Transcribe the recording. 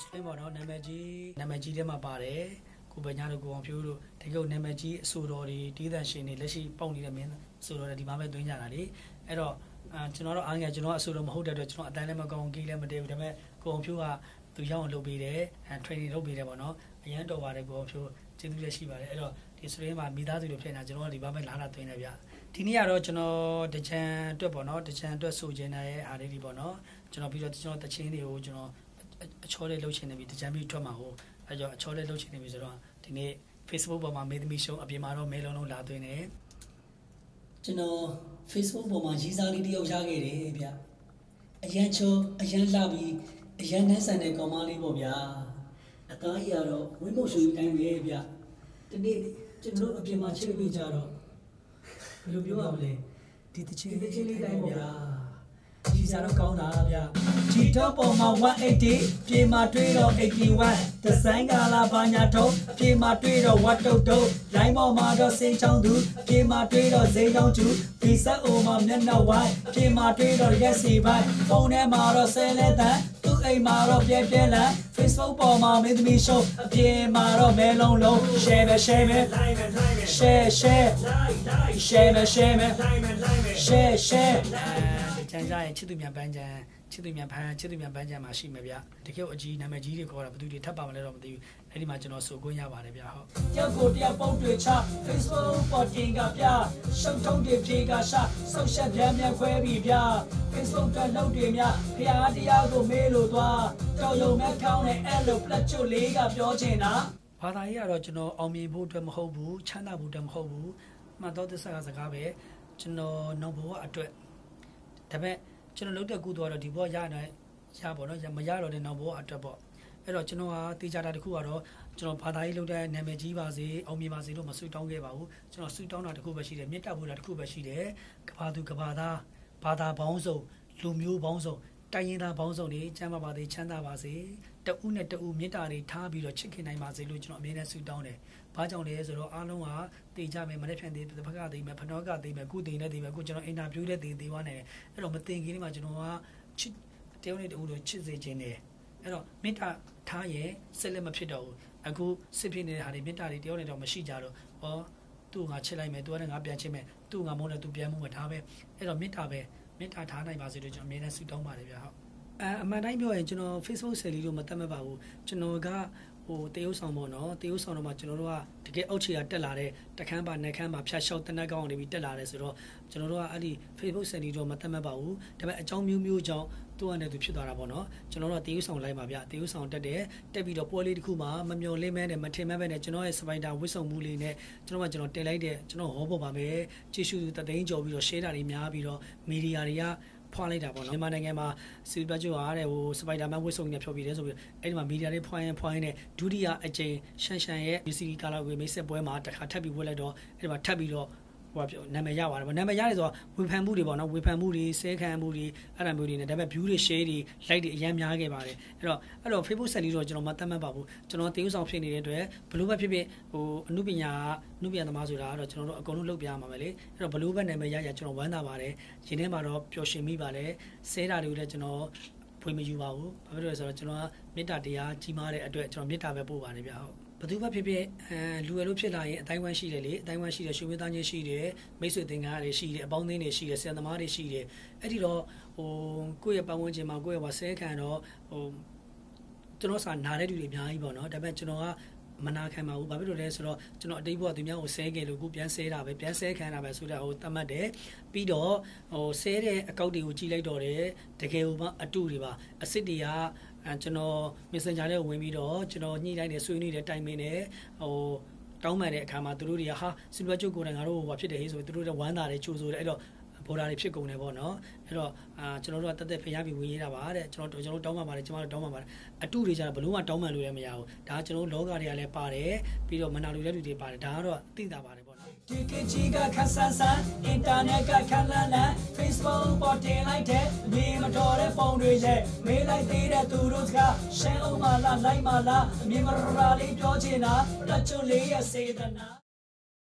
ဆိုရင်ပေါ့နော်နာမည်ကြီးနာမည်ကြီးထဲမှာပါတယ်ကိုပညာတို့ကိုအောင်ဖြိုးတို့တကယ်ကိုနာမည်ကြီးအဆိုတော်တွေတီးသန့်ရှင်တွေလက်ရှိပေါက်နေတဲ့မင်းအဆိုတော်တွေဒီမှာပဲတွင်းကြတာလေအဲ့တော့အာကျွန်တော်တို့အားငယ်ကျွန်တော်အဆိုတော်မဟုတ်တဲ့အတွက်ကျွန်တော်အတန်းလည်းမကောင်းကြီးလည်းမတည်ဘူးဒါပေမဲ့ကိုအောင်ဖြိုးကသူရောက်အောင်လုပ်ပေးတယ်အဲ training လုပ်ပေးတယ်ပေါ့နော်အရန်တော်ပါတယ်ကိုအောင်ဖြိုးကျေးဇူးလည်းရှိပါတယ်အဲ့တော့ဒီစရင်မှာမိသားစုတွေဖြစ်နေတာကျွန်တော်ကဒီဘာပဲလာလာတွင်းနေဗျဒီနေ့ကတော့ကျွန်တော်တချန်အတွက်ပေါ့နော်တချန်အတွက်ဆိုချင်တဲ့အားလေးတွေပေါ့နော်ကျွန်တော်ပြီးတော့ကျွန်တော်တချင်းတွေကိုကျွန်တော် အချောလေးလှုပ်ချင်နေပြီတချန်ပြီးထွက်မှာဟိုအဲကြောင့်အချောလေးလှုပ်ချင်နေပြီဆိုတော့ဒီနေ့ Facebook ပေါ်မှာမေသမီရှုံအပြင်မှာတော့မဲလုံးလုံးလာသွင်းတယ်ကျွန်တော် Facebook ပေါ်မှာရေးစားလေးတယောက်ရခဲ့တယ်ဗျအရန်ချောအရန်လှပြီးအရန်နှမ်းဆန်တဲ့ကောင်မလေးပေါ့ဗျာအသားကြီးကတော့ဝင်းမုတ်ရွှေတိုင်းပဲဗျဒီနေ့ကျွန်တော်အပြင်မှာချိတ်ပြီးကြတော့ဘယ်လိုပြောရမလဲဒီတချင်းတချင်းလေးတိုင်းပေါ့ဗျာကြီးစားတော့ကောင်းတာဗျ ဂျီတော့ပေါ်မှာ180ပြေမှာတွေးတော့81ဒီဇိုင်းကလာဘာညာတော့ပြေမှာတွေးတော့ဝတ်တုတ်တုတ်လိုင်းပေါ်မှာတော့စိန်ချောင်းသူပြေမှာတွေးတော့ဇိန်ချောင်းကျူဒီဆက်အိုမှာမျက်နှာဝိုင်းပြေမှာတွေးတော့ရက်စီပိုင်းဖုန်းထဲမှာတော့ဆဲလဲတန်သူ့အိမ်မှာတော့ပြဲပြဲလန် Facebook ပေါ်မှာမင်းသမီး show အပြင်မှာတော့မဲလုံးလုံး share ပဲ share ပဲ share share share ပဲ share ပဲ share share ကျန်ကြရင်ချစ်သူမြန်ပန်းချန်ချစ်သူမြန်ဖန်ချစ်သူမြန်ပန်းချန်မှာရှိမယ်ဗျတကယ်အကြီးနာမည်ကြီးတွေခေါ်တာဘယ်သူတွေထပ်ပါမလဲတော့မသိဘူးအဲ့ဒီမှာကျွန်တော်ဆိုခွင့်ရပါတယ်ဗျဟုတ်တယောက်ကိုတယောက်ပုံတွေချ Facebook ပေါ်တင်ကပြရှုပ်ထုံးတွေဖြေကရှာဆုတ်ရှက်ပြန်ပြန်ခွဲပြီးဗျ Facebook တက်လောက်တွေမြဖျားတရားကိုမေးလို့သွားတော်ရုံမဲ့ကောင်းတဲ့အဲ့လို plat ချွတ်လေးကပြောချင်တာဘာသာရေးကတော့ကျွန်တော်အောင်မြင်ဖို့အတွက်မဟုတ်ဘူးချမ်းသာဖို့အတွက်မဟုတ်ဘူးမှတ်တော်သစ္စာကစကားပဲကျွန်တော်နောက်ဘဝအတွက် ဒါပေမဲ့ကျွန်တော်လုပ်တဲ့ကုသိုလ်ကတော့ဒီဘဝရနိုင်ရပါတော့မရတော့တဲ့နောက်ဘဝအတွက်ပေါ့အဲ့တော့ကျွန်တော်ဟာတေချာတာတစ်ခုကတော့ကျွန်တော်ဘာသာရေးလုပ်တဲ့နာမည်ကြီးပါစေအောင်မြင်ပါစေလို့မဆုတောင်းခဲ့ပါဘူးကျွန်တော်ဆုတောင်းတာတစ်ခုပဲရှိတယ်မေတ္တာပို့တာတစ်ခုပဲရှိတယ်ကဘာသူကဘာသားဘာသာပေါင်းစုံလူမျိုးပေါင်းစုံတိုင်းရင်းသားပေါင်းစုံတွေချမ်းသာပါစေချမ်းသာပါစေ တဦးနဲ့တဦးမေတ္တာတွေထားပြီးတော့ချစ်ခင်နိုင်ပါစေလို့ကျွန်တော်အမြဲတမ်းဆုတောင်းတယ်။ဘာကြောင့်လဲဆိုတော့အားလုံးကတည်ကြမယ်မနေ့ဖြန်တည်တစ်ဖက်ကတည်မယ်ဖနောကတည်မယ်ကုတည်နဲ့တည်မယ်ခုကျွန်တော်အင်တာဗျူးနဲ့တည်တည်သွားနေတယ်။အဲ့တော့မတင်ခင်မှာကျွန်တော်ကချစ်တယောက်နဲ့တဦးတို့ချစ်စေခြင်းတယ်။အဲ့တော့မေတ္တာထားရင်စိတ်လည်းမဖြစ်တော့ဘူး။အခုစစ်ဖြစ်နေတဲ့ဟာတွေမေတ္တာတွေတယောက်နဲ့တော့မရှိကြတော့ဩသူ့ငါချစ်လိုက်မယ်သူကလည်းငါပြန်ချစ်မယ်သူ့ငါမုန်းတယ်သူပြန်မှုပဲဒါပဲအဲ့တော့မေတ္တာပဲမေတ္တာထားနိုင်ပါစေလို့ကျွန်တော်အမြဲတမ်းဆုတောင်းပါတယ်ဗျာဟုတ် အဲအမှန်တိုင်းပြောရင်ကျွန်တော် Facebook ဆယ်လီလို့မတတ်မှတ်ပါဘူးကျွန်တော်ကဟိုတရုပ်ဆောင်ပေါ့နော်တရုပ်ဆောင်တော့မှကျွန်တော်တို့ကတကယ်အောက်ခြေကတက်လာတဲ့တခန်းပါနှက်ခန်းပါဖြတ်လျှောက်တနက်ကောင်းနေပြီးတက်လာတယ်ဆိုတော့ကျွန်တော်တို့ကအဲ့ဒီ Facebook ဆယ်လီတော့မတတ်မှတ်ပါဘူးဒါပေမဲ့အကြောင်းမျိုးမျိုးကြောင့်သူ့အနေနဲ့သူဖြစ်သွားတာပေါ့နော်ကျွန်တော်တို့ကတရုပ်ဆောင်လိုက်ပါဗျတရုပ်ဆောင်တက်တယ်တက်ပြီးတော့ပွဲလေးတစ်ခုမှမမျော်လင့်မဲနဲ့မထင်မဲပဲနဲ့ကျွန်တော်ရဲ့စပိုင်တာဝစ်ဆုံမှုလေးနဲ့ကျွန်တော်ကကျွန်တော်တင်လိုက်တဲ့ကျွန်တော်ဟောပေါ်ပါမယ်ကြည့်ရှုသူတသိန်းကျော်ပြီးတော့ share တာတွေများပြီးတော့မီဒီယာတွေက ဖွာလိုက်တာပေါ့နော်မြန်မာနိုင်ငံမှာစီပဂျိုအားတဲ့ဟိုစပိုင်ဒါမန်ဝစ်ဆုံနေဖြောပြီးတယ်ဆိုပြီးအဲ့ဒီမှာမီဒီယာတွေဖွာရင်ဖွာရင်နဲ့ဒုတိယအကြိမ်ရှန်ရှန်ရဲ့ BCD ကာလာဝေမိတ်ဆက်ပွဲမှာတစ်ခါထပ်ပြီးဝတ်လိုက်တော့အဲ့ဒီမှာထပ်ပြီးတော့ ဟိုပြောနာမည်ရပါတယ်ဗောနာမည်ရတယ်ဆိုတော့ဝေဖန်မှုတွေပေါ့နော်ဝေဖန်မှုတွေဆဲခံမှုတွေအဲ့ဒါမျိုးတွေနဲ့ဒါပေမဲ့ view တွေ share တွေ like တွေအများများခဲ့ပါတယ်အဲ့တော့အဲ့တော့ Facebook ဆက်လေးတော့ကျွန်တော်မသတ်မှတ်ပါဘူးကျွန်တော်တေးဥဆောင်ဖြစ်နေတဲ့အတွက်ဘလို့ပဲဖြစ်ဖြစ်ဟိုအမှုပညာအမှုပညာသမားဆိုတာကတော့ကျွန်တော်တို့အကုန်လုံးလုပ်ပြရမှာပဲလေအဲ့တော့ဘလို့ပဲနာမည်ရရကျွန်တော်ဝမ်းသာပါတယ်ရင်းထဲမှာတော့ပျော်ရွှင်မိပါတယ်ဆဲတာတွေကိုလည်းကျွန်တော်ဖွင့်မယူပါဘူးဘာဖြစ်လို့လဲဆိုတော့ကျွန်တော်ကမေတ္တာတရားကြီးမားတဲ့အတွက်ကျွန်တော်မေတ္တာပဲပို့ပါတယ်ဗျဟုတ် ဘသူပဲဖြစ်ဖြစ်အဲလူရလို့ဖြစ်လာရင်အတိုင်းဝမ်းရှိတယ်လေအတိုင်းဝမ်းရှိတယ်ရှင်ဝေးသားချင်းရှိတယ်မိတ်ဆွေသင်္ကားတွေရှိတယ်အပေါင်းအသင်းတွေရှိတယ်ဆရာသမားတွေရှိတယ်အဲ့ဒီတော့ဟိုကိုယ့်ရဲ့ပတ်ဝန်းကျင်မှာကိုယ့်ရဲ့ဘာဆဲခံတော့ဟိုကျွန်တော်စာနာတဲ့လူတွေအများကြီးပေါ့နော်ဒါပေမဲ့ကျွန်တော်က မနာခံပါဘူးဘာဖြစ်လို့လဲဆိုတော့ကျွန်တော်အတိတ်ဘဝသူများကိုဆဲခဲ့လို့ခုပြန်ဆဲတာပဲပြန်ဆဲခံတာပဲဆိုတော့ဟိုတတ်မှတ်တယ်ပြီးတော့ဟိုဆဲတဲ့အကောက်တွေကိုကြည့်လိုက်တော့တယ်တကယ်ဟိုမှအတုတွေပါအစ်စ်တွေကအဲကျွန်တော် Messenger ထဲဝင်ပြီးတော့ကျွန်တော်ညှိလိုက်တယ်ဆွေးနွေးတယ်တိုင်ပင်တယ်ဟိုတောင်းပန်တဲ့အခါမှာသူတို့တွေကဟာစီလွယ်ကျုပ်ကိုယ်တိုင်ငါတို့ဟိုဖြစ်တယ်ဟေးဆိုပြီးသူတို့ကဝမ်းသာတယ်ကြိုးဆိုတယ်အဲ့တော့ ဘော်ဒါတွေဖြစ်ကုန်တယ်ပေါ့နော်အဲ့တော့အာကျွန်တော်တို့ကတက်တက်ဖျားပြီးဝင်ရတာပါတဲ့ကျွန်တော်ကျွန်တော်တောင်းပန်ပါတယ်ကျွန်တော်တောင်းပန်ပါတယ်အတုတွေကြတော့ဘလို့မှတောင်းပန်လို့လည်းမရဘူးဒါကျွန်တော်လောကတွေကလည်းပါတယ်ပြီးတော့မနာလူတဲ့လူတွေပါတယ်ဒါကတော့သိတာပါတယ်ပေါ့နော်ဒီကကြီးကခဆန်းဆန်းအင်တာနက်ကခလန်းလန်း Facebook ပေါ်တင်လိုက်တဲ့ဒီမတော်တဲ့ပုံတွေရဲ့မေးလိုက်သေးတဲ့သူတို့ကရှမ်းအောင်မလားလိုက်မလားအမြင်မရာလေးပြောချင်တာတက်ချွန်လေးရဲ့စေတနာ